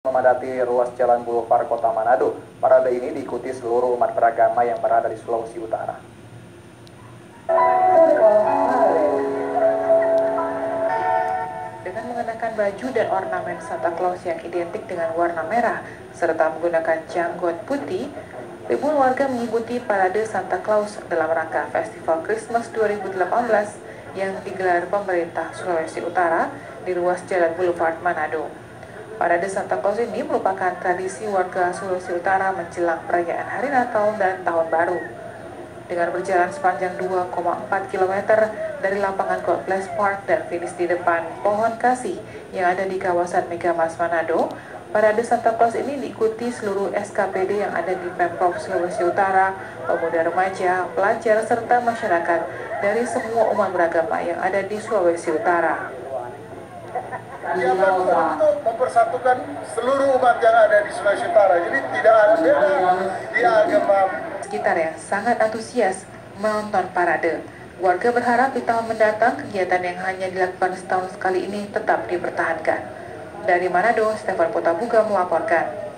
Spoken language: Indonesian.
memadati ruas Jalan Boulevard Kota Manado. Parade ini diikuti seluruh umat beragama yang berada di Sulawesi Utara. Dengan mengenakan baju dan ornamen Santa Claus yang identik dengan warna merah, serta menggunakan janggut putih, ribuan warga mengikuti parade Santa Claus dalam rangka Festival Christmas 2018 yang digelar pemerintah Sulawesi Utara di ruas Jalan Boulevard Manado. Parade Santa Claus ini merupakan tradisi warga Sulawesi Utara menjelang perayaan Hari Natal dan Tahun Baru. Dengan berjalan sepanjang 2,4 km dari lapangan God Bless Park dan finish di depan Pohon Kasih yang ada di kawasan Megamas Manado, Parade Santa Claus ini diikuti seluruh SKPD yang ada di Pemprov Sulawesi Utara, pemuda remaja, pelajar, serta masyarakat dari semua umat beragama yang ada di Sulawesi Utara. Dia betul mempersatukan seluruh umat yang ada di Sulawesi Utara. Jadi tidak ada beda di agama. Sekitar yang sangat antusias menonton parade. Warga berharap di tahun mendatang kegiatan yang hanya dilakukan setahun sekali ini tetap dipertahankan. Dari Manado, Stefan Potabuga melaporkan.